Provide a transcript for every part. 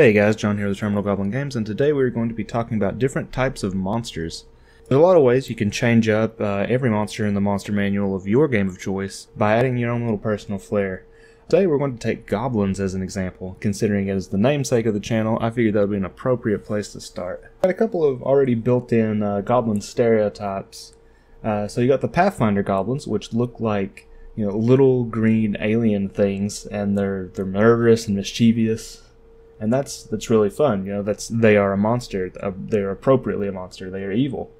Hey guys, John here with Terminal Goblin Games, and today we're going to be talking about different types of monsters. There's a lot of ways you can change up uh, every monster in the monster manual of your game of choice by adding your own little personal flair. Today we're going to take goblins as an example. Considering it is the namesake of the channel, I figured that would be an appropriate place to start. I Got a couple of already built-in uh, goblin stereotypes. Uh, so you got the Pathfinder goblins, which look like you know little green alien things, and they're they're murderous and mischievous and that's that's really fun. You know, that's they are a monster. Uh, they're appropriately a monster. They are evil.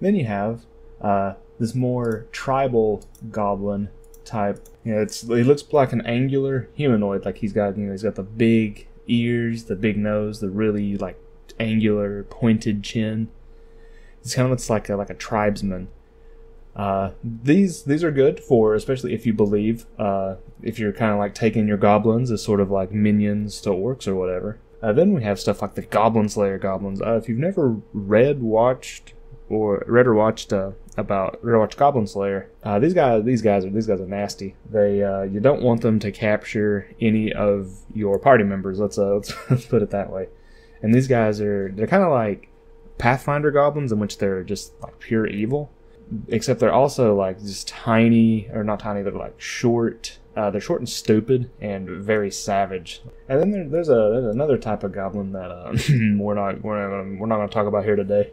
Then you have uh, this more tribal goblin type. You know, it's he looks like an angular humanoid. Like he's got you know he's got the big ears, the big nose, the really like angular pointed chin. It's kind of looks like a, like a tribesman. Uh, these these are good for especially if you believe uh, if you're kind of like taking your goblins as sort of like minions to orcs or whatever. Uh, then we have stuff like the Goblin Slayer goblins. Uh, if you've never read, watched, or read or watched uh, about read or watched Goblin Slayer, uh, these guys these guys are these guys are nasty. They you don't want them to capture any of your party members. Let's let's, let's put it that way. And these guys are they're kind of like Pathfinder goblins in which they're just like pure evil except they're also like just tiny or not tiny they're like short. Uh, they're short and stupid and very savage. And then there, there's a there's another type of goblin that uh, we're not we're not gonna, we're not going to talk about here today.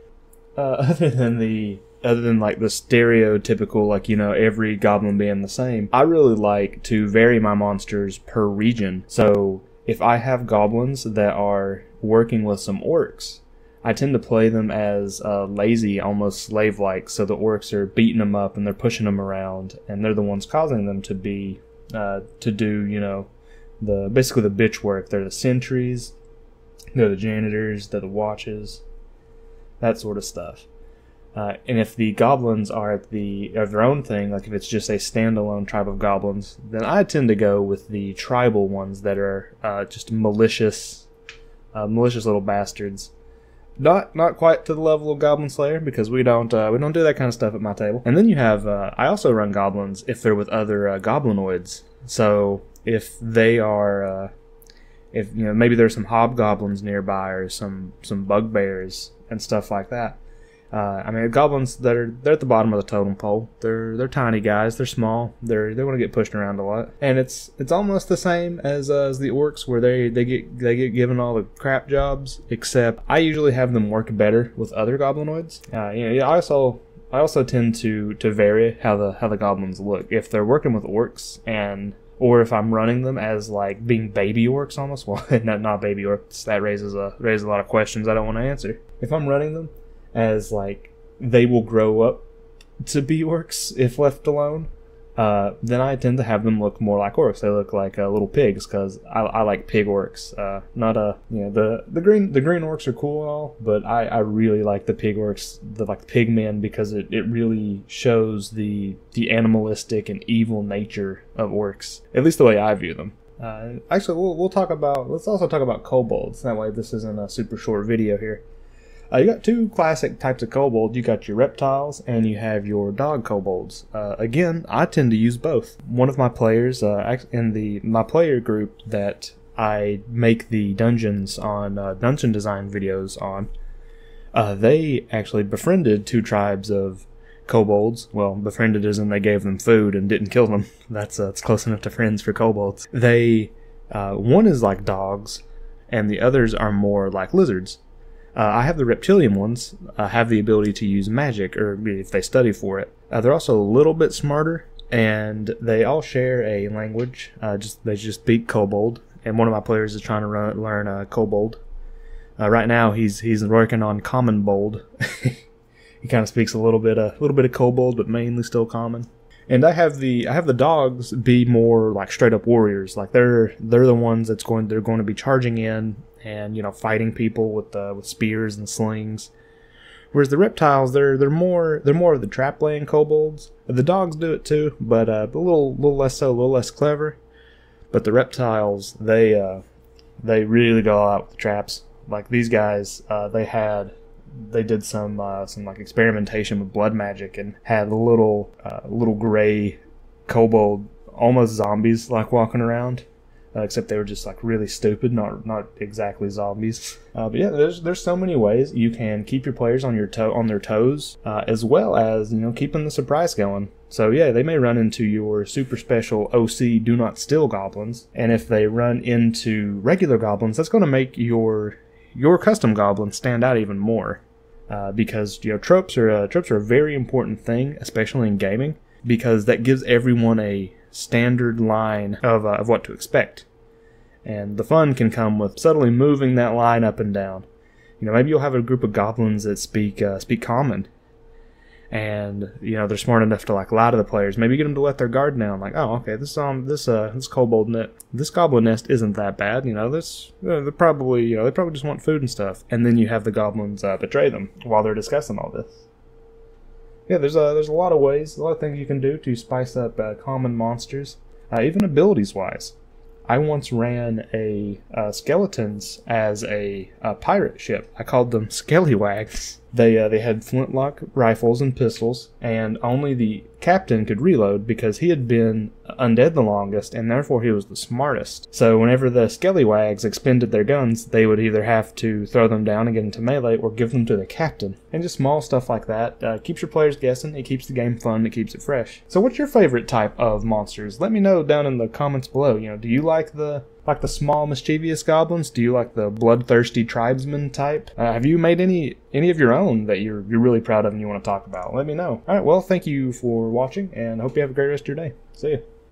Uh, other than the other than like the stereotypical like you know every goblin being the same i really like to vary my monsters per region. So if i have goblins that are working with some orcs I tend to play them as uh, lazy, almost slave like, so the orcs are beating them up and they're pushing them around, and they're the ones causing them to be, uh, to do, you know, the basically the bitch work. They're the sentries, they're the janitors, they're the watches, that sort of stuff. Uh, and if the goblins are the are their own thing, like if it's just a standalone tribe of goblins, then I tend to go with the tribal ones that are uh, just malicious, uh, malicious little bastards not not quite to the level of Goblin Slayer because we don't uh, we don't do that kind of stuff at my table. And then you have uh, I also run goblins if they're with other uh, goblinoids. So if they are uh, if you know maybe there's some hobgoblins nearby or some some bugbears and stuff like that. Uh, I mean, goblins that are they're at the bottom of the totem pole. They're they're tiny guys. They're small. They're they want to get pushed around a lot, and it's it's almost the same as uh, as the orcs, where they they get they get given all the crap jobs. Except I usually have them work better with other goblinoids. Uh, you know, I also I also tend to to vary how the how the goblins look. If they're working with orcs and or if I'm running them as like being baby orcs almost. Well, not not baby orcs. That raises a raises a lot of questions I don't want to answer. If I'm running them as like they will grow up to be orcs if left alone, uh, then I tend to have them look more like orcs. They look like uh, little pigs because I, I, like pig orcs. Uh, not a you know the the green the green orcs are cool and all, but I, I really like the pig orcs, the like pig men because it, it really shows the the animalistic and evil nature of orcs. At least the way I view them. Uh, actually, we'll, we'll talk about. Let's also talk about kobolds. That way, this isn't a super short video here. Uh, you got two classic types of kobold. You got your reptiles and you have your dog kobolds. Uh, again, I tend to use both. One of my players uh, in the my player group that I make the dungeons on uh, dungeon design videos on, uh, they actually befriended two tribes of kobolds. Well, befriended as in they gave them food and didn't kill them. That's uh, that's close enough to friends for kobolds. They one is like dogs, and the others are more like lizards. Uh, I have the reptilian ones uh, have the ability to use magic, or if they study for it. Uh, they're also a little bit smarter, and they all share a language. Uh, just they just speak Kobold, and one of my players is trying to run, learn uh, Kobold. Uh, right now, he's he's working on Common Bold. he kind of speaks a little bit a little bit of Kobold, but mainly still Common and I have the I have the dogs be more like straight up warriors. Like they're they're the ones that's going they're going to be charging in and you know fighting people with uh, with spears and slings. Whereas the reptiles, they're they're more they're more of the trap laying kobolds. The dogs do it too, but uh, a little little less so, a little less clever. But the reptiles, they uh, they really go out with the traps. Like these guys, uh, they had they did some uh, some like experimentation with blood magic and had little uh, little gray kobold almost zombies like walking around uh, except they were just like really stupid, not not exactly zombies. Uh, but yeah, there's there's so many ways you can keep your players on your toe on their toes, uh, as well as you know keeping the surprise going. So yeah, they may run into your super special OC Do Not Steal goblins, and if they run into regular goblins, that's going to make your your custom goblins stand out even more. Uh, because you know tropes are uh, tropes are a very important thing, especially in gaming, because that gives everyone a standard line of, uh, of what to expect. And the fun can come with subtly moving that line up and down. You know, maybe you'll have a group of goblins that speak uh, speak common, and you know they're smart enough to like lie to the players. Maybe get them to let their guard down. Like, oh, okay, this um this uh this kobold net this goblin nest isn't that bad. You know, this they're probably you know they probably just want food and stuff. And then you have the goblins uh, betray them while they're discussing all this. Yeah, there's a there's a lot of ways, a lot of things you can do to spice up uh, common monsters, uh, even abilities wise. I once ran a uh, skeletons as a, a, pirate ship. I called them Skellywags. They uh, they had flintlock rifles and pistols, and only the captain could reload because he had been undead the longest, and therefore he was the smartest. So whenever the Skellywags expended their guns, they would either have to throw them down and get into melee, or give them to the captain. And just small stuff like that uh, keeps your players guessing. It keeps the game fun. It keeps it fresh. So what's your favorite type of monsters? Let me know down in the comments below. You know, do you like the like the small mischievous goblins? Do you like the bloodthirsty tribesman type? Uh, have you made any any of your own that you're you're really proud of and you want to talk about? Let me know. All right, well, thank you for watching and hope you have a great rest of your day. See you.